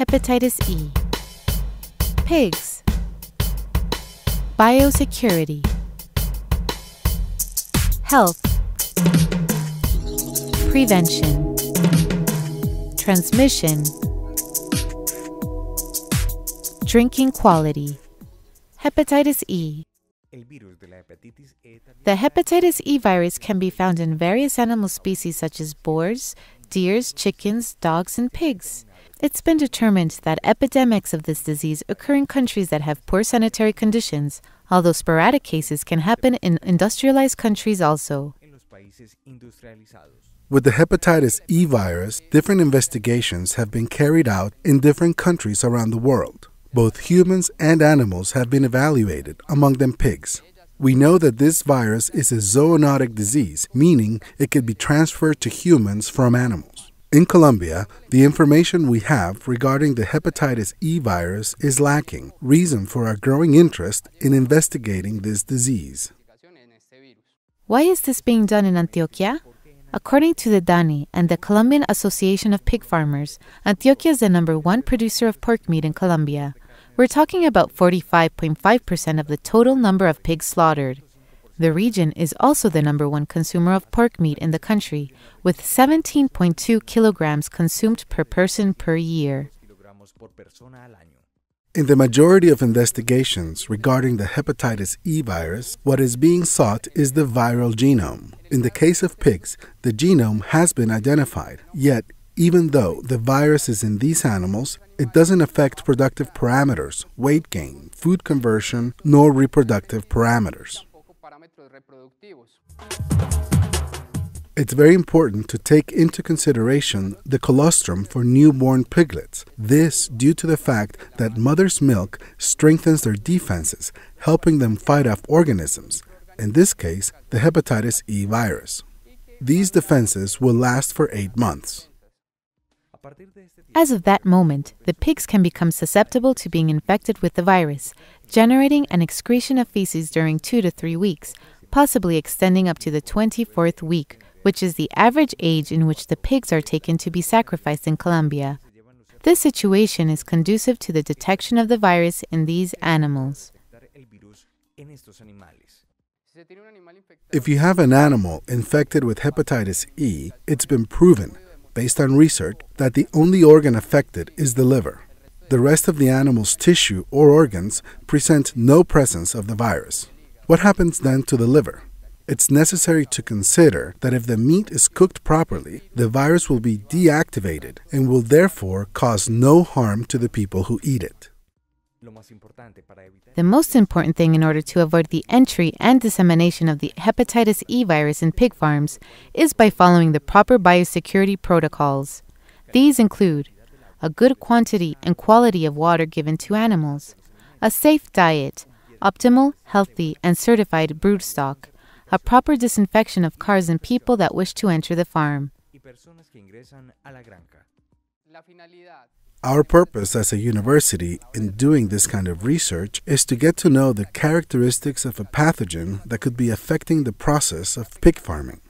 Hepatitis E. Pigs. Biosecurity. Health. Prevention. Transmission. Drinking quality. Hepatitis E. The hepatitis E virus can be found in various animal species such as boars, deers, chickens, dogs, and pigs. It's been determined that epidemics of this disease occur in countries that have poor sanitary conditions, although sporadic cases can happen in industrialized countries also. With the hepatitis E virus, different investigations have been carried out in different countries around the world. Both humans and animals have been evaluated, among them pigs. We know that this virus is a zoonotic disease, meaning it could be transferred to humans from animals. In Colombia, the information we have regarding the hepatitis E virus is lacking, reason for our growing interest in investigating this disease. Why is this being done in Antioquia? According to the DANE and the Colombian Association of Pig Farmers, Antioquia is the number one producer of pork meat in Colombia. We're talking about 45.5% of the total number of pigs slaughtered. The region is also the number one consumer of pork meat in the country, with 17.2 kilograms consumed per person per year. In the majority of investigations regarding the hepatitis E virus, what is being sought is the viral genome. In the case of pigs, the genome has been identified, yet, even though the virus is in these animals, it doesn't affect productive parameters, weight gain, food conversion, nor reproductive parameters. It's very important to take into consideration the colostrum for newborn piglets. This due to the fact that mother's milk strengthens their defenses, helping them fight off organisms, in this case, the hepatitis E virus. These defenses will last for eight months. As of that moment, the pigs can become susceptible to being infected with the virus, generating an excretion of feces during two to three weeks, possibly extending up to the 24th week, which is the average age in which the pigs are taken to be sacrificed in Colombia. This situation is conducive to the detection of the virus in these animals. If you have an animal infected with hepatitis E, it's been proven, based on research, that the only organ affected is the liver. The rest of the animal's tissue or organs present no presence of the virus. What happens then to the liver? it's necessary to consider that if the meat is cooked properly, the virus will be deactivated and will therefore cause no harm to the people who eat it. The most important thing in order to avoid the entry and dissemination of the hepatitis E virus in pig farms is by following the proper biosecurity protocols. These include a good quantity and quality of water given to animals, a safe diet, optimal, healthy, and certified brood stock, a proper disinfection of cars and people that wish to enter the farm. Our purpose as a university in doing this kind of research is to get to know the characteristics of a pathogen that could be affecting the process of pig farming.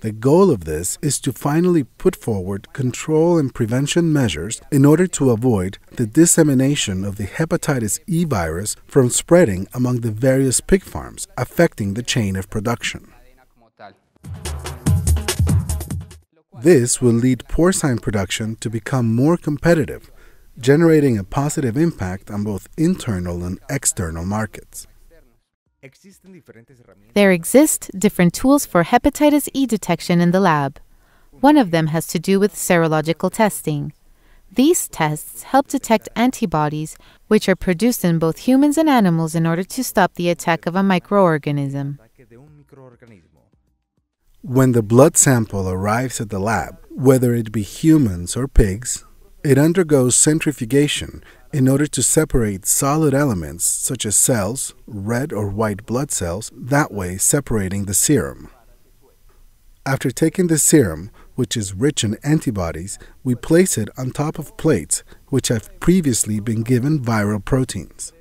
The goal of this is to finally put forward control and prevention measures in order to avoid the dissemination of the hepatitis E virus from spreading among the various pig farms, affecting the chain of production. This will lead porcine production to become more competitive, generating a positive impact on both internal and external markets. There exist different tools for hepatitis E detection in the lab. One of them has to do with serological testing. These tests help detect antibodies, which are produced in both humans and animals in order to stop the attack of a microorganism. When the blood sample arrives at the lab, whether it be humans or pigs, it undergoes centrifugation in order to separate solid elements such as cells, red or white blood cells, that way separating the serum. After taking the serum, which is rich in antibodies, we place it on top of plates which have previously been given viral proteins.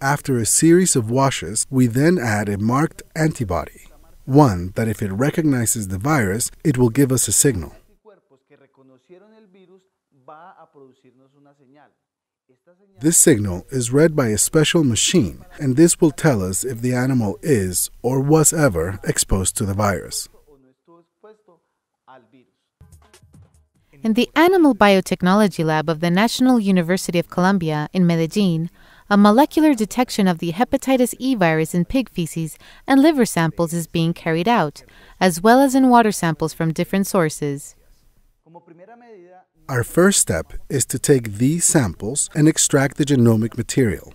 After a series of washes, we then add a marked antibody, one that if it recognizes the virus, it will give us a signal. This signal is read by a special machine, and this will tell us if the animal is or was ever exposed to the virus. In the Animal Biotechnology Lab of the National University of Colombia in Medellin, a molecular detection of the hepatitis E virus in pig feces and liver samples is being carried out, as well as in water samples from different sources. Our first step is to take these samples and extract the genomic material.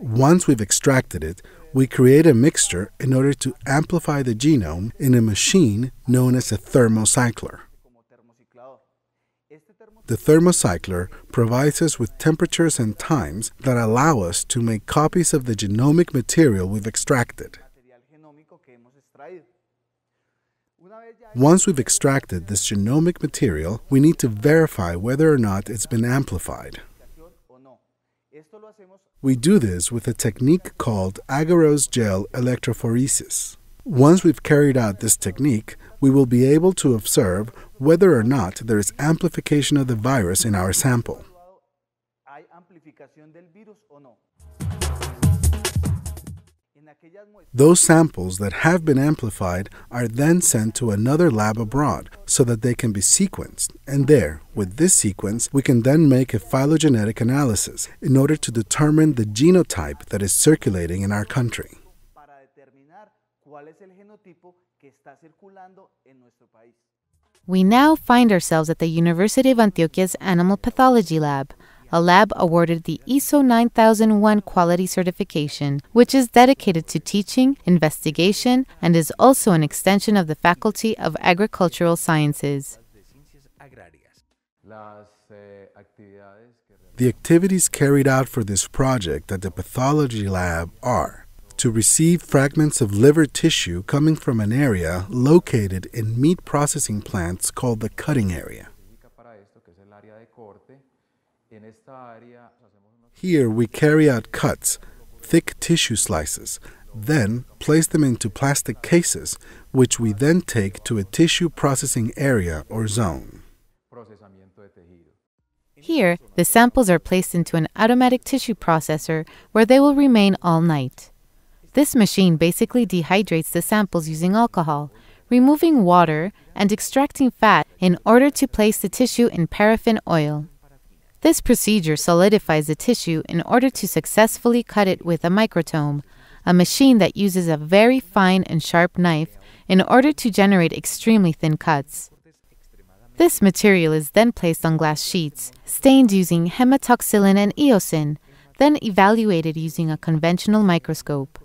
Once we've extracted it, we create a mixture in order to amplify the genome in a machine known as a thermocycler. The thermocycler provides us with temperatures and times that allow us to make copies of the genomic material we've extracted. Once we've extracted this genomic material, we need to verify whether or not it's been amplified. We do this with a technique called agarose gel electrophoresis. Once we've carried out this technique, we will be able to observe whether or not there is amplification of the virus in our sample. Those samples that have been amplified are then sent to another lab abroad so that they can be sequenced. And there, with this sequence, we can then make a phylogenetic analysis in order to determine the genotype that is circulating in our country. We now find ourselves at the University of Antioquia's Animal Pathology Lab, a lab awarded the ISO 9001 quality certification, which is dedicated to teaching, investigation, and is also an extension of the Faculty of Agricultural Sciences. The activities carried out for this project at the pathology lab are to receive fragments of liver tissue coming from an area located in meat processing plants called the cutting area. Here we carry out cuts, thick tissue slices, then place them into plastic cases, which we then take to a tissue processing area or zone. Here, the samples are placed into an automatic tissue processor where they will remain all night. This machine basically dehydrates the samples using alcohol, removing water and extracting fat in order to place the tissue in paraffin oil. This procedure solidifies the tissue in order to successfully cut it with a microtome, a machine that uses a very fine and sharp knife in order to generate extremely thin cuts. This material is then placed on glass sheets, stained using hematoxylin and eosin, then evaluated using a conventional microscope.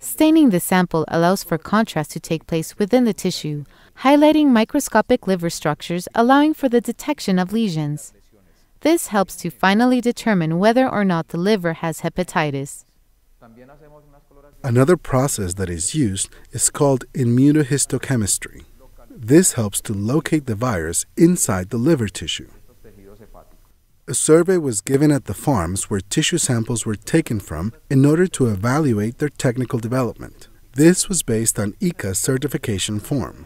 Staining the sample allows for contrast to take place within the tissue, highlighting microscopic liver structures, allowing for the detection of lesions. This helps to finally determine whether or not the liver has hepatitis. Another process that is used is called immunohistochemistry. This helps to locate the virus inside the liver tissue. A survey was given at the farms where tissue samples were taken from in order to evaluate their technical development. This was based on ICA's certification form.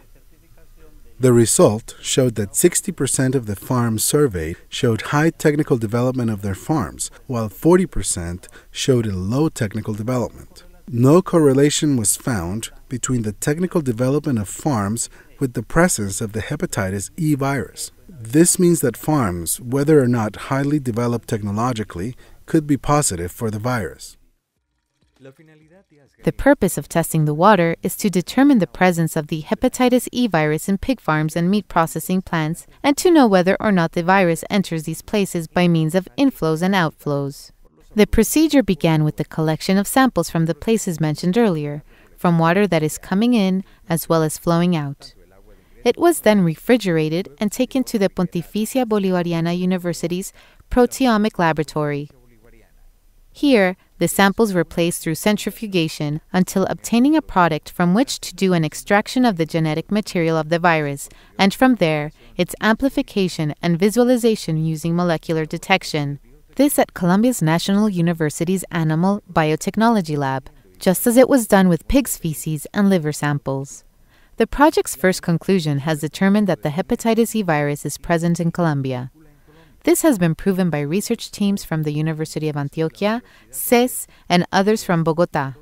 The result showed that 60% of the farms surveyed showed high technical development of their farms, while 40% showed a low technical development. No correlation was found between the technical development of farms with the presence of the hepatitis E virus. This means that farms, whether or not highly developed technologically, could be positive for the virus. The purpose of testing the water is to determine the presence of the hepatitis E virus in pig farms and meat processing plants and to know whether or not the virus enters these places by means of inflows and outflows. The procedure began with the collection of samples from the places mentioned earlier, from water that is coming in as well as flowing out. It was then refrigerated and taken to the Pontificia Bolivariana University's proteomic laboratory. Here, the samples were placed through centrifugation until obtaining a product from which to do an extraction of the genetic material of the virus, and from there, its amplification and visualization using molecular detection. This at Colombia's National University's Animal Biotechnology Lab, just as it was done with pig's feces and liver samples. The project's first conclusion has determined that the hepatitis E virus is present in Colombia. This has been proven by research teams from the University of Antioquia, CES, and others from Bogota.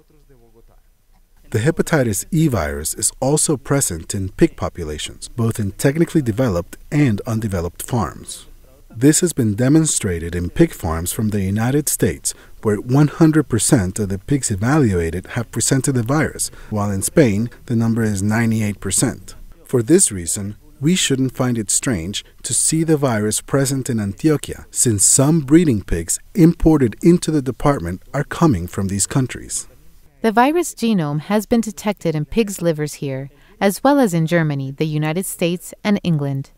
The hepatitis E virus is also present in pig populations, both in technically developed and undeveloped farms. This has been demonstrated in pig farms from the United States, where 100% of the pigs evaluated have presented the virus, while in Spain the number is 98%. For this reason, we shouldn't find it strange to see the virus present in Antioquia, since some breeding pigs imported into the department are coming from these countries. The virus genome has been detected in pigs' livers here, as well as in Germany, the United States, and England.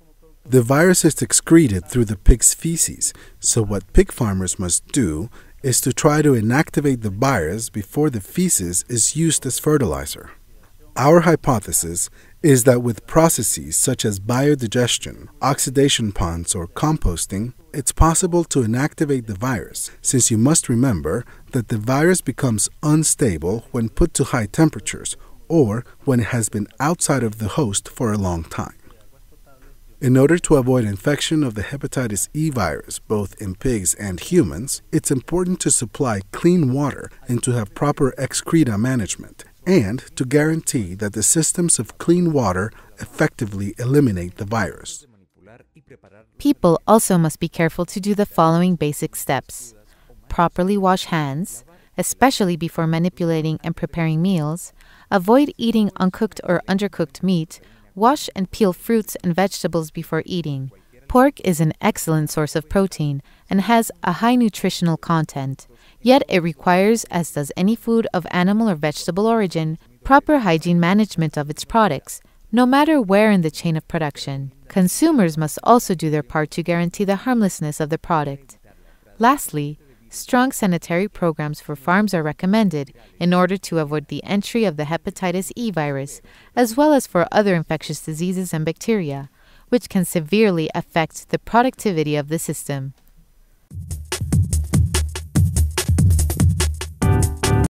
The virus is excreted through the pig's feces, so what pig farmers must do is to try to inactivate the virus before the feces is used as fertilizer. Our hypothesis is that with processes such as biodigestion, oxidation ponds, or composting, it's possible to inactivate the virus, since you must remember that the virus becomes unstable when put to high temperatures or when it has been outside of the host for a long time. In order to avoid infection of the hepatitis E virus, both in pigs and humans, it's important to supply clean water and to have proper excreta management, and to guarantee that the systems of clean water effectively eliminate the virus. People also must be careful to do the following basic steps properly wash hands, especially before manipulating and preparing meals, avoid eating uncooked or undercooked meat, wash and peel fruits and vegetables before eating. Pork is an excellent source of protein and has a high nutritional content. Yet it requires, as does any food of animal or vegetable origin, proper hygiene management of its products, no matter where in the chain of production. Consumers must also do their part to guarantee the harmlessness of the product. Lastly, strong sanitary programs for farms are recommended in order to avoid the entry of the hepatitis E virus, as well as for other infectious diseases and bacteria, which can severely affect the productivity of the system.